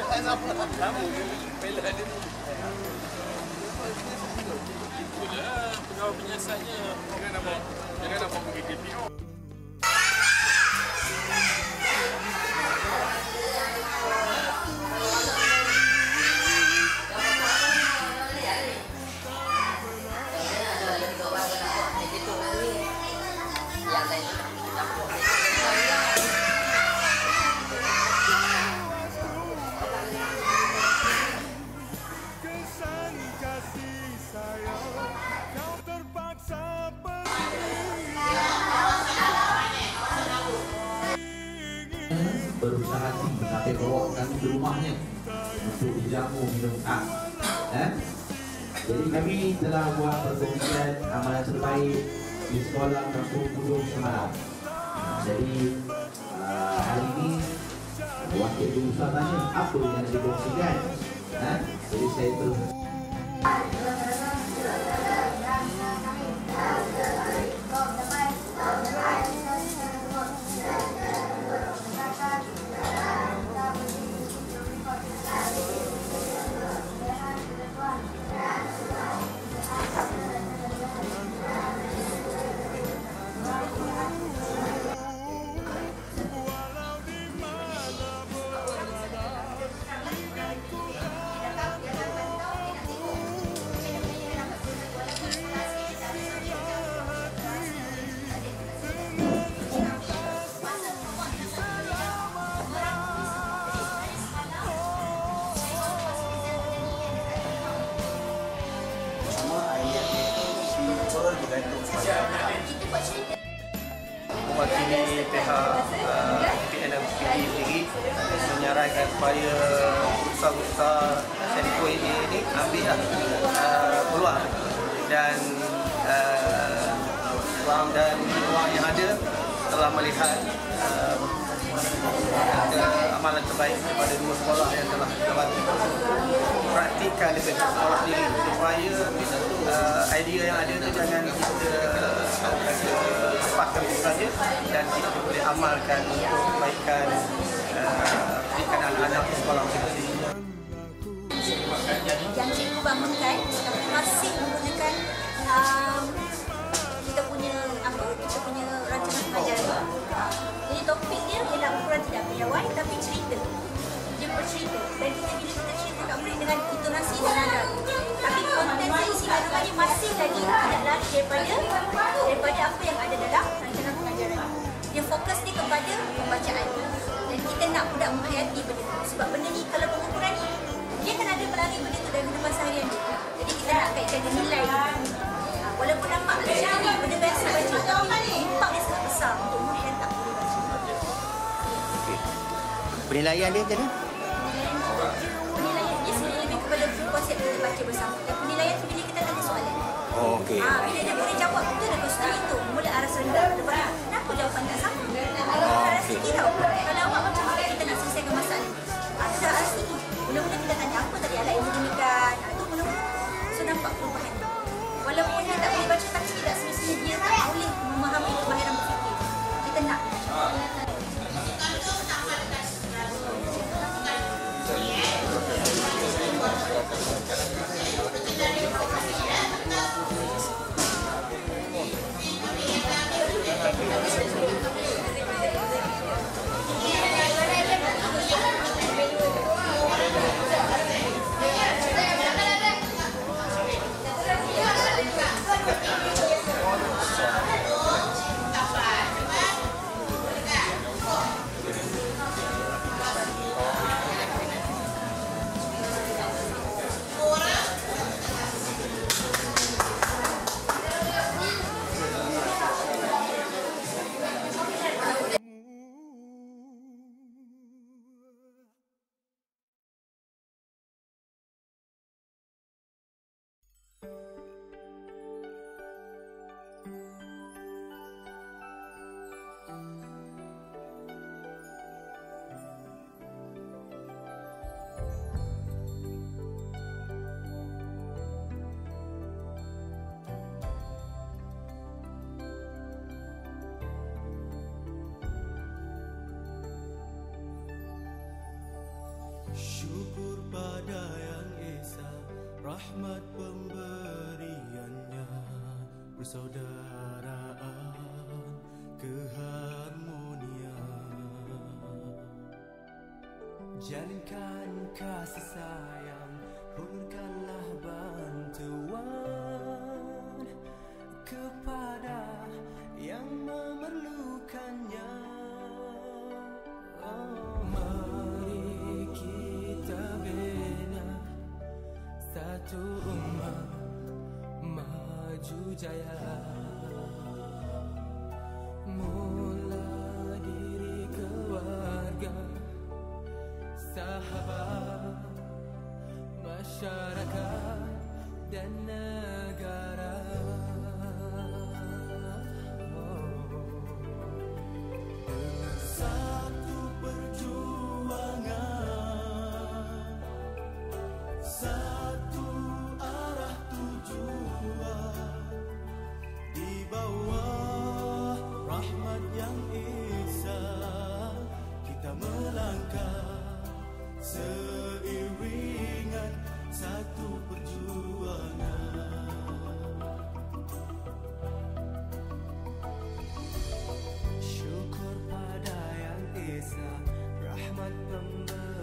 Jangan nak bawa sampai bawa kami ke rumahnya untuk dijamu minum khas. Eh? Jadi kami telah buat perkongsian amalan terbaik di sekolah Kampung Gunung Semarang. Jadi uh, hari ini wakil berusaha tanya apa yang dikongsikan. Eh? Jadi saya terus mewakili pihak PNM sendiri menyarankan supaya usaha-usaha Senko ini, ini ambil uh, peluang dan uh, wang dan wang yang ada telah melihat uh, ada amalan terbaik daripada dua sekolah yang telah dapat praktikkan dekat sekolah sendiri supaya uh, idea yang ada tu jangan kita uh, lepaskan begitu saja dan kita boleh amalkan untuk kebaikan uh, anak-anak di sekolah masing-masing. yang cikgu bangunkan tapi masih menggunakan um, kita punya apa kita punya rancangan pengajaran jadi topik dia ialah ukuran tidak piawai tapi cerita dia bercerita dan kita bila kita cerita tak boleh dengan intonasi nada tapi konten dan isi kandungannya masih lagi tidak lari daripada daripada apa yang ada dalam rancangan pengajaran dia fokus ni kepada pembacaan dan kita nak budak menghayati benda tu sebab benda ni kalau pengukuran ni dia kan ada melalui benda tu dalam kehidupan seharian dia. Jadi kita nak kaitkan dengan nilai. Ha, Walaupun nampak macam ni benda biasa baca tapi impak dia sangat besar untuk umur yang tak boleh baca. Penilaian dia macam mana? Okey. Ha, bila dia boleh jawab betul dan betul itu. Mula aras rendah. Lepas rahmat pemberiannya Persaudaraan keharmonian Jalinkan kasih sayang berjaya. Mula diri keluarga Sahabat Masyarakat Dan negara. dapat kembali